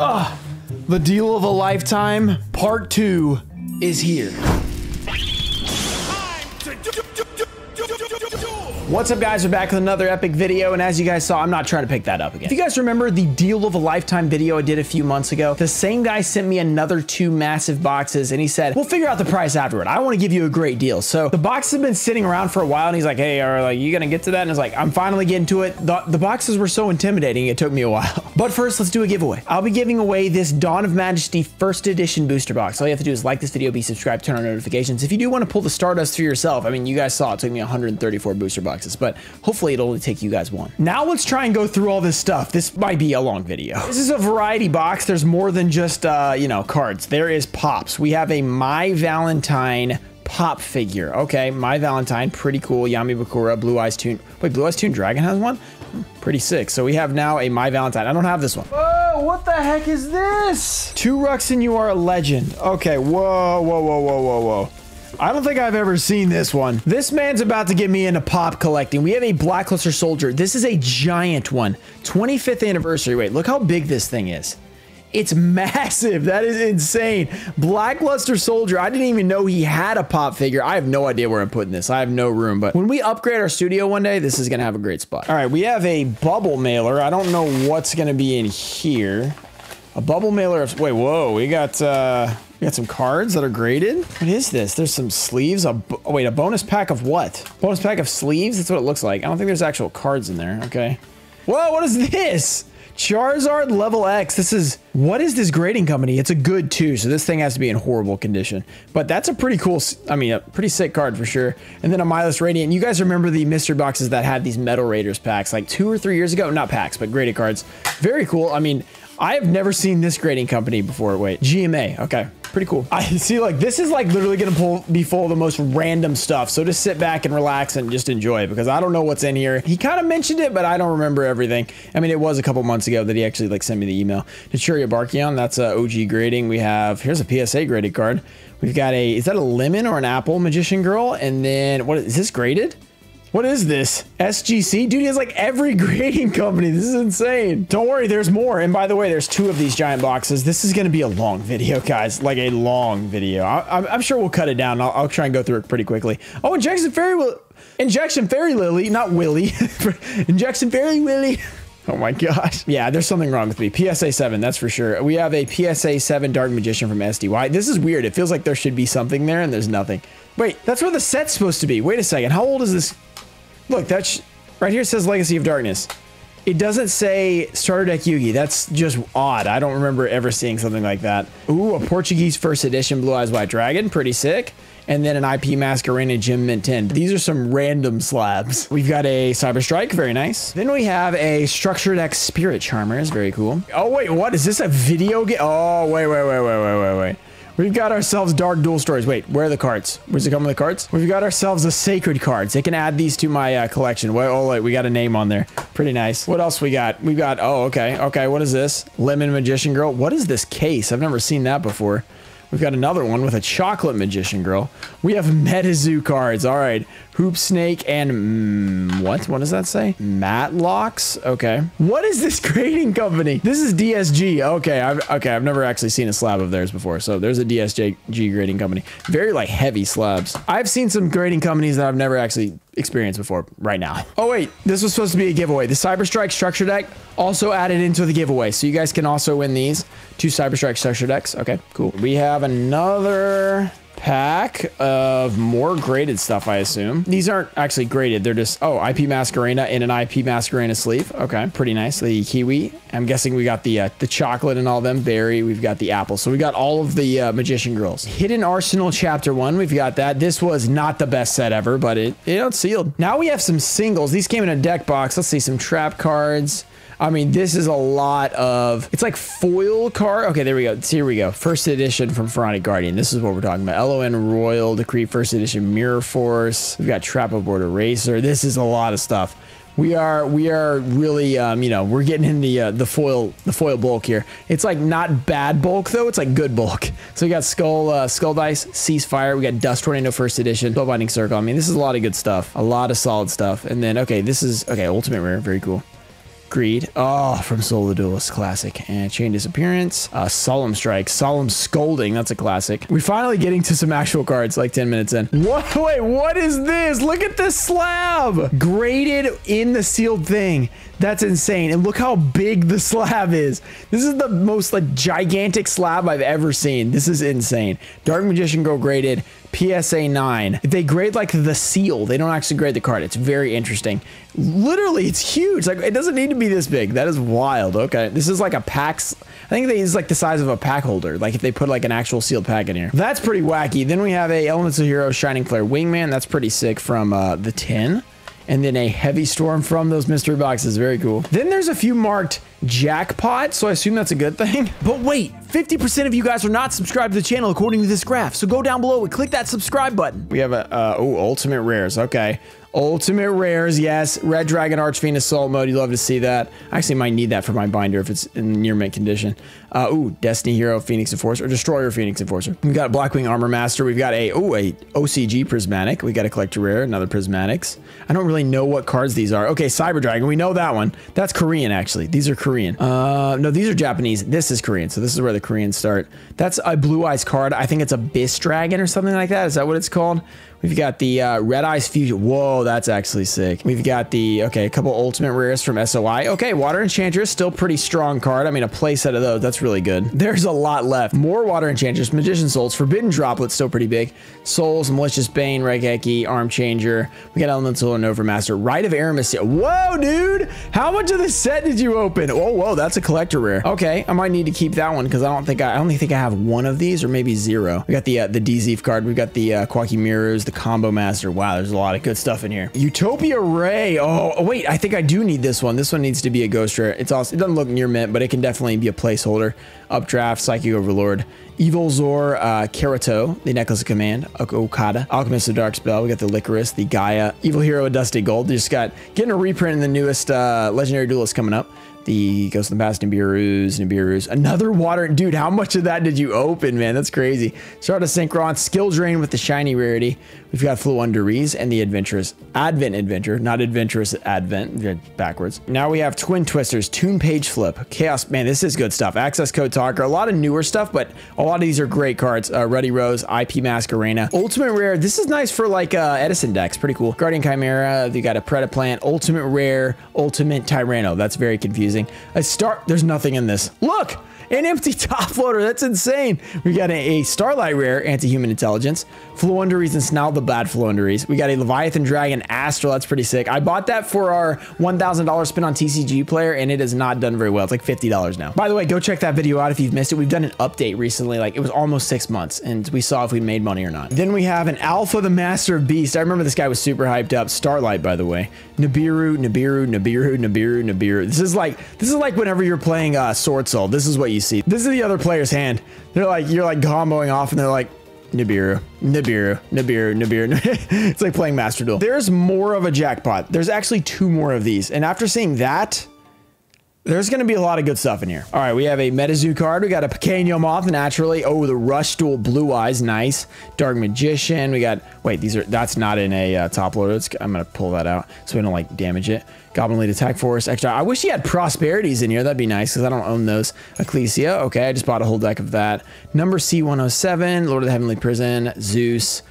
Ah, the deal of a lifetime, part two, is here. What's up guys, we're back with another epic video, and as you guys saw, I'm not trying to pick that up again. If you guys remember the deal of a lifetime video I did a few months ago, the same guy sent me another two massive boxes, and he said, we'll figure out the price afterward. I want to give you a great deal. So the boxes have been sitting around for a while, and he's like, hey, are like, you gonna get to that? And it's like, I'm finally getting to it. The, the boxes were so intimidating, it took me a while. But first, let's do a giveaway. I'll be giving away this Dawn of Majesty first edition booster box. All you have to do is like this video, be subscribed, turn on notifications. If you do want to pull the Stardust for yourself, I mean, you guys saw it took me 134 booster boxes, but hopefully it'll only take you guys one. Now let's try and go through all this stuff. This might be a long video. This is a variety box. There's more than just, uh, you know, cards. There is pops. We have a My Valentine pop figure. Okay, My Valentine, pretty cool. Yami Bakura, Blue Eyes Toon. Wait, Blue Eyes Toon Dragon has one? Pretty sick. So we have now a My Valentine. I don't have this one. Whoa, what the heck is this? Two and you are a legend. Okay, whoa, whoa, whoa, whoa, whoa, whoa. I don't think I've ever seen this one. This man's about to get me into pop collecting. We have a Blackluster Soldier. This is a giant one. 25th anniversary. Wait, look how big this thing is. It's massive. That is insane. Blackluster Soldier. I didn't even know he had a pop figure. I have no idea where I'm putting this. I have no room. But when we upgrade our studio one day, this is going to have a great spot. All right, we have a bubble mailer. I don't know what's going to be in here. A bubble mailer of, wait, whoa, we got, uh, we got some cards that are graded. What is this? There's some sleeves. A, oh, wait, a bonus pack of what? Bonus pack of sleeves? That's what it looks like. I don't think there's actual cards in there. Okay. Whoa, what is this? Charizard level X. This is, what is this grading company? It's a good two, so this thing has to be in horrible condition. But that's a pretty cool, I mean, a pretty sick card for sure. And then a Milus Radiant. You guys remember the mystery boxes that had these Metal Raiders packs like two or three years ago? Not packs, but graded cards. Very cool. I mean, I have never seen this grading company before. Wait, GMA. Okay, pretty cool. I see like this is like literally gonna pull, be full of the most random stuff. So just sit back and relax and just enjoy it because I don't know what's in here. He kind of mentioned it, but I don't remember everything. I mean, it was a couple months ago that he actually like sent me the email. Nichiria Barkion, that's uh, a OG grading. We have, here's a PSA graded card. We've got a, is that a lemon or an apple magician girl? And then what is this graded? What is this? SGC? Dude, he has like every grading company. This is insane. Don't worry, there's more. And by the way, there's two of these giant boxes. This is going to be a long video, guys. Like a long video. I, am sure we'll cut it down. I'll, I'll, try and go through it pretty quickly. Oh, Injection Fairy will... Injection Fairy Lily, not Willy. Injection Fairy Willy. Oh my gosh. Yeah, there's something wrong with me. PSA 7, that's for sure. We have a PSA 7 Dark Magician from SDY. This is weird. It feels like there should be something there and there's nothing. Wait, that's where the set's supposed to be. Wait a second. How old is this Look, that's right here says Legacy of Darkness. It doesn't say Starter Deck Yugi. That's just odd. I don't remember ever seeing something like that. Ooh, a Portuguese first edition Blue Eyes White Dragon. Pretty sick. And then an IP Masquerena Gem Mint 10. These are some random slabs. We've got a Cyber Strike. Very nice. Then we have a Structure Deck Spirit Charmers. Very cool. Oh, wait. What? Is this a video game? Oh, wait, wait, wait, wait, wait, wait, wait. We've got ourselves Dark Duel Stories. Wait, where are the cards? Where's it come with the cards? We've got ourselves the Sacred cards. They can add these to my uh, collection. Wait, oh, wait, we got a name on there. Pretty nice. What else we got? We've got, oh, okay. Okay, what is this? Lemon Magician Girl. What is this case? I've never seen that before. We've got another one with a chocolate magician girl. We have MetaZoo cards. All right. Hoop Snake and mm, what? What does that say? Matlocks? Okay. What is this grading company? This is DSG. Okay. I've, okay. I've never actually seen a slab of theirs before. So there's a DSG grading company. Very like heavy slabs. I've seen some grading companies that I've never actually experienced before right now. Oh wait, this was supposed to be a giveaway. The Cyber Strike structure deck also added into the giveaway. So you guys can also win these two Cyber Strike structure decks. Okay, cool. We have another pack of more graded stuff, I assume. These aren't actually graded. They're just, oh, IP Masquerena in an IP Masquerena sleeve. Okay, pretty nice. The Kiwi. I'm guessing we got the uh, the chocolate and all them. Berry. We've got the apple. So we got all of the uh, Magician Girls. Hidden Arsenal Chapter 1. We've got that. This was not the best set ever, but it, it it's sealed. Now we have some singles. These came in a deck box. Let's see, some trap cards. I mean, this is a lot of, it's like foil card. Okay, there we go. Here we go. First edition from Pharaonic Guardian. This is what we're talking about. LON Royal Decree First Edition Mirror Force. We've got Trap Aboard Eraser. This is a lot of stuff we are we are really um, you know we're getting in the uh, the foil the foil bulk here. It's like not bad bulk though. It's like good bulk. So we got skull uh, skull dice, ceasefire. We got dust tornado first edition, spellbinding circle. I mean this is a lot of good stuff. A lot of solid stuff. And then okay, this is okay ultimate rare. Very cool. Greed. Oh, from Soul the Duelist. Classic. And Chain Disappearance. Uh, Solemn Strike. Solemn Scolding. That's a classic. We're finally getting to some actual cards like 10 minutes in. What? Wait, what is this? Look at this slab. Graded in the sealed thing. That's insane. And look how big the slab is. This is the most like gigantic slab I've ever seen. This is insane. Dark Magician Go graded PSA 9. They grade like the seal, they don't actually grade the card. It's very interesting. Literally, it's huge. Like it doesn't need to be this big. That is wild. Okay. This is like a pack. I think use like the size of a pack holder. Like if they put like an actual sealed pack in here. That's pretty wacky. Then we have a Elemental Hero Shining Flare Wingman. That's pretty sick from uh, the 10 and then a heavy storm from those mystery boxes. Very cool. Then there's a few marked jackpot, so I assume that's a good thing. But wait, 50% of you guys are not subscribed to the channel according to this graph. So go down below and click that subscribe button. We have a, uh, oh, ultimate rares. Okay. Ultimate rares, yes. Red Dragon Archfiend Assault mode. You love to see that. I actually might need that for my binder if it's in near mint condition. Uh, ooh, Destiny Hero Phoenix Enforcer, or Destroyer Phoenix Enforcer. We've got Blackwing Armor Master. We've got a, oh, a OCG Prismatic. We got a Collector Rare, another Prismatics. I don't really know what cards these are. Okay, Cyber Dragon. We know that one. That's Korean, actually. These are Korean. Uh, no, these are Japanese. This is Korean, so this is where the Koreans start. That's a Blue Eyes card. I think it's a Abyss Dragon or something like that. Is that what it's called? We've got the uh, Red Eyes Fusion. Whoa, that's actually sick. We've got the, okay, a couple Ultimate Rares from SOI. Okay, Water Enchantress, still pretty strong card. I mean, a playset of those, that's really good. There's a lot left. More Water Enchantress, Magician Souls, Forbidden Droplet, still pretty big. Souls, Malicious Bane, Raigeki, Arm Changer. We got Elemental and Overmaster. Rite of Aramesir. Whoa, dude! How much of this set did you open? Oh, whoa, that's a collector rare. Okay, I might need to keep that one because I don't think I, I only think I have one of these or maybe zero. We got the uh, the DZF card. We got the uh, Mirrors, the Combo Master. Wow, there's a lot of good stuff in here. Utopia Ray. Oh, oh, wait, I think I do need this one. This one needs to be a ghost rare. It's also, it doesn't look near mint, but it can definitely be a placeholder. Updraft, Psychic Overlord, Evil Zor, uh, Kerato, the Necklace of Command, Okada, Alchemist of Dark Spell. We got the Licorice, the Gaia, Evil Hero, of Dusty Gold. They just got getting a reprint in the newest uh, Legendary Duelist coming up the Ghost of the Past, Nibiru's, Nibiru's. Another water. Dude, how much of that did you open, man? That's crazy. Start a Synchron, Skill Drain with the Shiny Rarity. We've got Floowandereeze and the Adventurous Advent Adventure, not Adventurous Advent, backwards. Now we have Twin Twisters, Toon Page Flip, Chaos. Man, this is good stuff. Access Code Talker, a lot of newer stuff, but a lot of these are great cards. Uh, Ruddy Rose, IP Masquerena. Ultimate Rare, this is nice for like uh, Edison decks. Pretty cool. Guardian Chimera, you got a Predaplant, Ultimate Rare, Ultimate Tyranno. That's very confusing. A start, there's nothing in this. Look! An empty top loader. That's insane. We got a, a Starlight Rare, Anti-Human Intelligence. Floowandereeze and Snout the Bad Floowandereeze. We got a Leviathan Dragon Astral. That's pretty sick. I bought that for our $1,000 spin on TCG player, and it has not done very well. It's like $50 now. By the way, go check that video out if you've missed it. We've done an update recently. Like, it was almost six months, and we saw if we made money or not. Then we have an Alpha the Master of Beast. I remember this guy was super hyped up. Starlight, by the way. Nibiru, Nibiru, Nibiru, Nibiru, Nibiru. This is like, this is like whenever you're playing uh, Sword Soul. This is what you see. This is the other player's hand. They're like, you're like comboing off and they're like, Nibiru, Nibiru, Nibiru, Nibiru. it's like playing Master Duel. There's more of a jackpot. There's actually two more of these. And after seeing that, there's going to be a lot of good stuff in here. All right, we have a MetaZoo card. We got a Pequeño Moth, naturally. Oh, the Rush Duel Blue Eyes, nice. Dark Magician. We got, wait, these are, that's not in a uh, top loader. It's, I'm going to pull that out so we don't like damage it. Goblin Lead Attack Force, extra. I wish he had Prosperities in here. That'd be nice because I don't own those. Ecclesia, okay, I just bought a whole deck of that. Number C107, Lord of the Heavenly Prison, Zeus,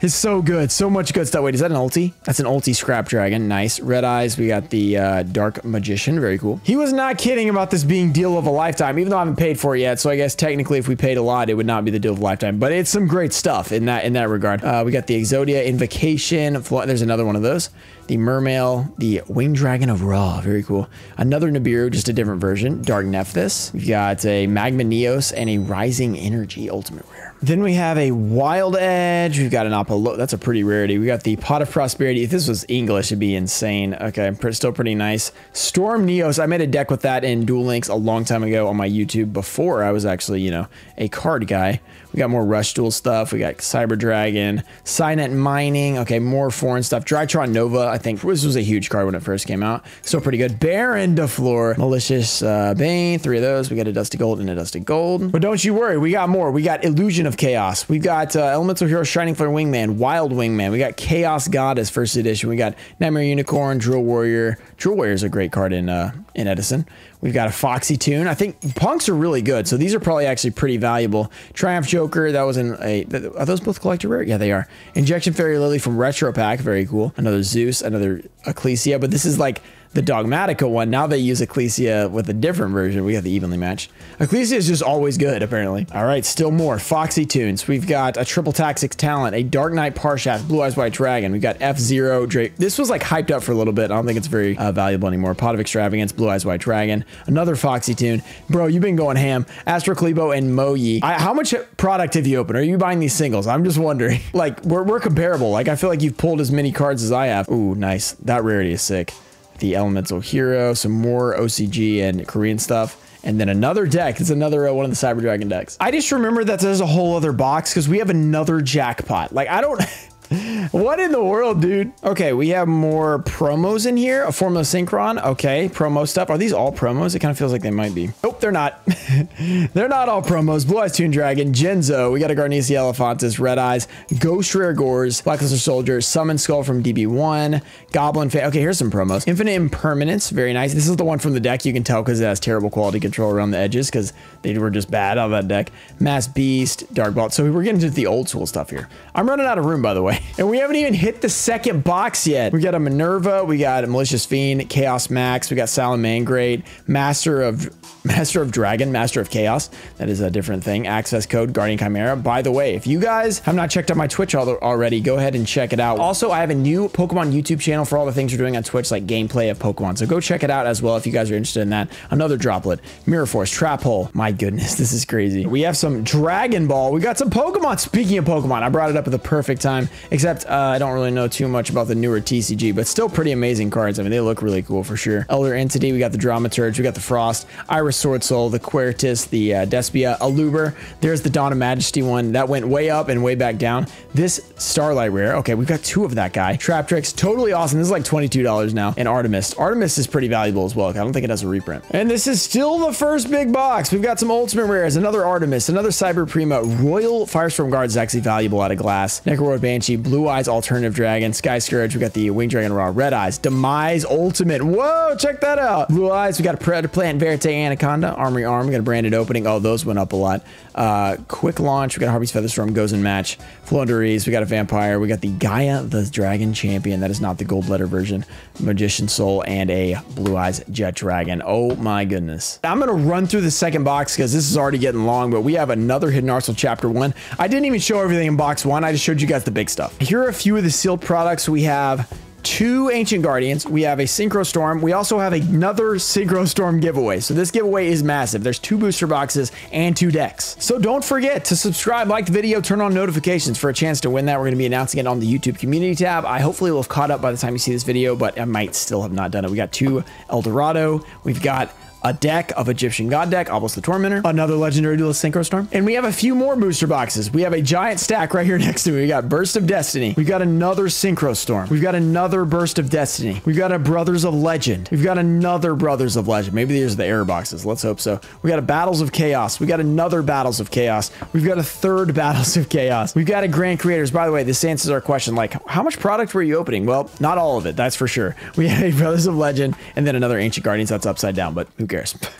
is so good. So much good stuff. Wait, is that an ulti? That's an ulti scrap dragon. Nice. Red eyes. We got the uh, dark magician. Very cool. He was not kidding about this being deal of a lifetime, even though I haven't paid for it yet. So I guess technically if we paid a lot, it would not be the deal of a lifetime, but it's some great stuff in that, in that regard. Uh, we got the Exodia Invocation. There's another one of those. The Mermail, the Winged Dragon of Ra. Very cool. Another Nibiru, just a different version. Dark Nephthys. We've got a Magma Neos and a Rising Energy Ultimate Rare. Then we have a Wild Edge. We've got an Apollo. That's a pretty rarity. We got the Pot of Prosperity. If this was English, it'd be insane. Okay, still pretty nice. Storm Neos. I made a deck with that in Duel Links a long time ago on my YouTube before I was actually, you know, a card guy. We got more Rush Duel stuff. We got Cyber Dragon, Cynet Mining. Okay, more foreign stuff. Drytron Nova. I think this was a huge card when it first came out. Still pretty good. Baronne de Fleur. Malicious uh, Bane. Three of those. We got a Dusty Gold and a Dusty Gold. But don't you worry. We got more. We got Illusion of Chaos. We've got uh, Elemental Hero Shining Flare Wingman, Wild Wingman. We got Chaos Goddess first edition. We got Nightmare Unicorn, Drill Warrior, Drill Warrior is a great card in uh, in Edison. We've got a Foxy Tune. I think punks are really good, so these are probably actually pretty valuable. Triumph Joker, that was in a. Are those both collector rare? Yeah, they are. Injection Fairy Lily from Retro Pack, very cool. Another Zeus, another Ecclesia, but this is like the Dogmatica one. Now they use Ecclesia with a different version. We have the evenly matched. Ecclesia is just always good, apparently. All right, still more. Foxy Tunes. We've got a Triple Tactics Talent, a Dark Knight Parshath, Blue Eyes White Dragon. We've got F-Zero Drake. This was like hyped up for a little bit. I don't think it's very uh, valuable anymore. Pot of Extravagance, Blue Eyes White Dragon. Another Foxy Tune. Bro, you've been going ham. Astro Klebo and Moyi. How much product have you opened? Are you buying these singles? I'm just wondering. like, we're, we're comparable. Like, I feel like you've pulled as many cards as I have. Ooh, nice. That rarity is sick the Elemental Hero, some more OCG and Korean stuff. And then another deck. It's another uh, one of the Cyber Dragon decks. I just remember that there's a whole other box because we have another jackpot. Like, I don't... what in the world, dude? Okay, we have more promos in here. A Formula Synchron. Okay, promo stuff. Are these all promos? It kind of feels like they might be. Nope, they're not. they're not all promos. Blue Eyes Toon Dragon, Genzo. We got a Garnecia Elefantis, Red Eyes, Ghost Rare Gorz, Blackluster Soldier, Summon Skull from DB1, Goblin Fa Okay, here's some promos. Infinite Impermanence. Very nice. This is the one from the deck. You can tell because it has terrible quality control around the edges because they were just bad of that deck. Mass Beast, Dark Bolt. So we're getting to the old school stuff here. I'm running out of room, by the way. And we haven't even hit the second box yet. We got a Minerva, we got a Malicious Fiend, Chaos Max, we got Salamangreat, Master of Master of Dragon, Master of Chaos. That is a different thing. Access code Guardian Chimera. By the way, if you guys have not checked out my Twitch already, go ahead and check it out. Also, I have a new Pokemon YouTube channel for all the things we're doing on Twitch, like gameplay of Pokemon. So go check it out as well if you guys are interested in that. Another droplet, Mirror Force, Trap Hole. My goodness, this is crazy. We have some Dragon Ball. We got some Pokemon. Speaking of Pokemon, I brought it up at the perfect time, except uh, I don't really know too much about the newer TCG, but still pretty amazing cards. I mean, they look really cool for sure. Elder Entity, we got the Dramaturge, we got the Frost, Iris Sword Soul, the Quertus, the uh, Despia, Aluber. There's the Dawn of Majesty one. That went way up and way back down. This Starlight Rare. Okay, we've got two of that guy. Traptrix, totally awesome. This is like $22 now. And Artemis. Artemis is pretty valuable as well. I don't think it has a reprint. And this is still the first big box. We've got some Ultimate Rares, another Artemis, another Cyber Prima, Royal Firestorm Guard is actually valuable out of glass. Necroroid Banshee, Blue Alternative Dragon, Sky Scourge. We got the Wing Dragon Ra, Red Eyes, Demise Ultimate. Whoa, check that out. Blue Eyes. We got a Predator Plant, Verte Anaconda, Armory Arm. We got a branded opening. Oh, those went up a lot. Uh, quick launch. We got Harpy's Featherstorm goes in match. Floowandereeze. We got a Vampire. We got the Gaia the Dragon Champion. That is not the gold letter version. Magician Soul and a Blue Eyes Jet Dragon. Oh my goodness. I'm going to run through the second box because this is already getting long, but we have another Hidden Arsenal Chapter 1. I didn't even show everything in box 1. I just showed you guys the big stuff. Here are a few of the sealed products we have two Ancient Guardians. We have a Synchro Storm. We also have another Synchro Storm giveaway. So this giveaway is massive. There's two booster boxes and two decks. So don't forget to subscribe, like the video, turn on notifications for a chance to win that. We're going to be announcing it on the YouTube community tab. I hopefully will have caught up by the time you see this video, but I might still have not done it. We got two Eldorado. We've got a deck of Egyptian God deck, Obelisk the Tormentor, another Legendary Duelist Synchro Storm, and we have a few more booster boxes. We have a giant stack right here next to me. We got Burst of Destiny. We've got another Synchro Storm. We've got another Burst of Destiny. We've got a Brothers of Legend. We've got another Brothers of Legend. Maybe these are the error boxes. Let's hope so. We got a Battles of Chaos. We got another Battles of Chaos. We've got a third Battles of Chaos. We've got a Grand Creators. By the way, this answers our question like, how much product were you opening? Well, not all of it. That's for sure. We have a Brothers of Legend and then another Ancient Guardians that's upside down, but who cares?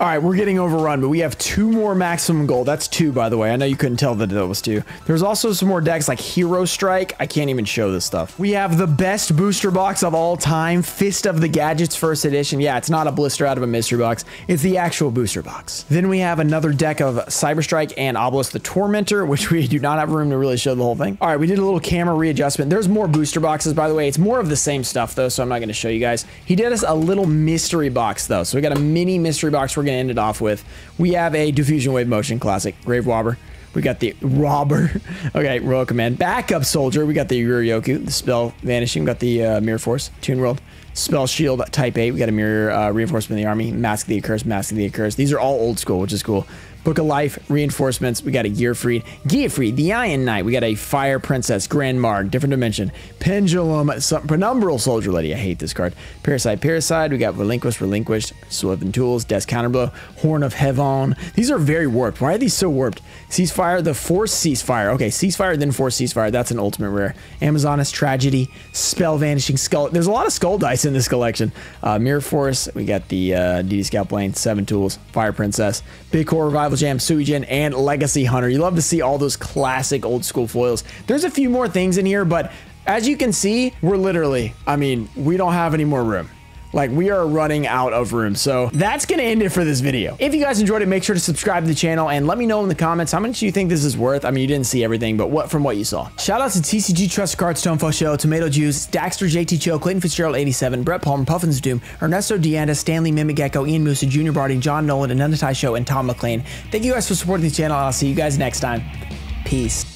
All right, we're getting overrun, but we have two more maximum gold. That's two, by the way. I know you couldn't tell that that was two. There's also some more decks like Hero Strike. I can't even show this stuff. We have the best booster box of all time, Fist of the Gadgets first edition. Yeah, it's not a blister out of a mystery box. It's the actual booster box. Then we have another deck of Cyber Strike and Obelisk the Tormentor, which we do not have room to really show the whole thing. All right, we did a little camera readjustment. There's more booster boxes, by the way. It's more of the same stuff, though, so I'm not going to show you guys. He did us a little mystery box, though. So we got a mini mystery box we're going to end it off with. We have a Diffusion Wave Motion Classic, Grave Robber. We got the Robber. okay, Royal Command. Backup Soldier. We got the Yurioku, the Spell Vanishing. We got the uh, Mirror Force, Tune World. Spell Shield Type 8. We got a Mirror uh, Reinforcement in the Army. Mask the Accursed, Mask the Accursed. These are all old school, which is cool. Book of Life, Reinforcements. We got a Gearfried. Gearfried, the Iron Knight. We got a Fire Princess, Grand Marg, Different Dimension. Pendulum, some, Penumbral Soldier Lady. I hate this card. Parasite, Parasite. We got Relinquished, Relinquished. Swift Tools, Death Counterblow. Horn of Heaven. These are very warped. Why are these so warped? Ceasefire, the Force Ceasefire. Okay, Ceasefire, then Force Ceasefire. That's an ultimate rare. Amazoness, Tragedy, Spell Vanishing, Skull. There's a lot of Skull Dice in this collection. Uh, Mirror Force, we got the uh, DD Scout Plane, Seven Tools, Fire Princess, Big Core Revival Jam, Suijin, and Legacy Hunter. You love to see all those classic old school foils. There's a few more things in here, but as you can see, we're literally, I mean, we don't have any more room. Like we are running out of room. So that's going to end it for this video. If you guys enjoyed it, make sure to subscribe to the channel and let me know in the comments how much you think this is worth. I mean, you didn't see everything, but what from what you saw. Shout out to TCG Trust Card, Stonefo Show, Tomato Juice, Daxter JT Cho, Clayton Fitzgerald 87, Brett Palmer, Puffins Doom, Ernesto Deanda, Stanley Mimic Gecko, Ian Musa, Junior Barding, John Nolan, Anandatai Show, and Tom McLean. Thank you guys for supporting the channel. I'll see you guys next time. Peace.